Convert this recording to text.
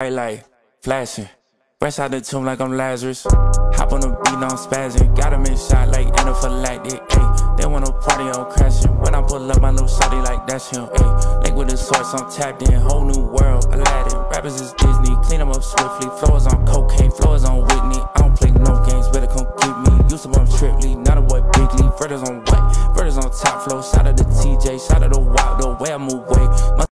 Bright light, flashing. Fresh out the tomb like I'm Lazarus. Hop on the beat, now I'm spazzing. Got him in shot like anaphylactic. Ayy, they wanna party I'm crashing. When I pull up my little shotty like that's him. Ayy, link with the source, I'm tapped in. Whole new world, Aladdin. Rappers is Disney, clean them up swiftly. Floors on cocaine, floors on Whitney. I don't play no games, better come get me. Used to bump Tripley, not a boy Bigly. Verters on white, verters on top flow. Shout out to TJ, shout out to Wild, the way I move way.